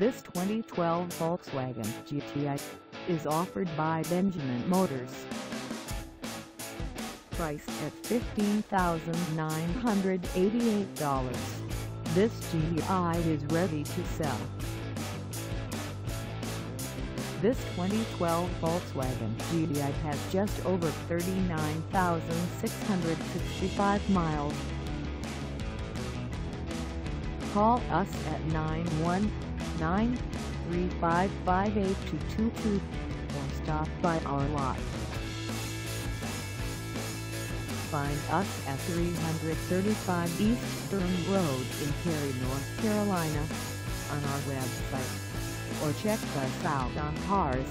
This 2012 Volkswagen GTI is offered by Benjamin Motors. Priced at $15,988, this GTI is ready to sell. This 2012 Volkswagen GTI has just over 39,665 miles. Call us at 919-355-8222 or stop by our lot. Find us at 335 East Durham Road in Cary, North Carolina on our website or check us out on Cars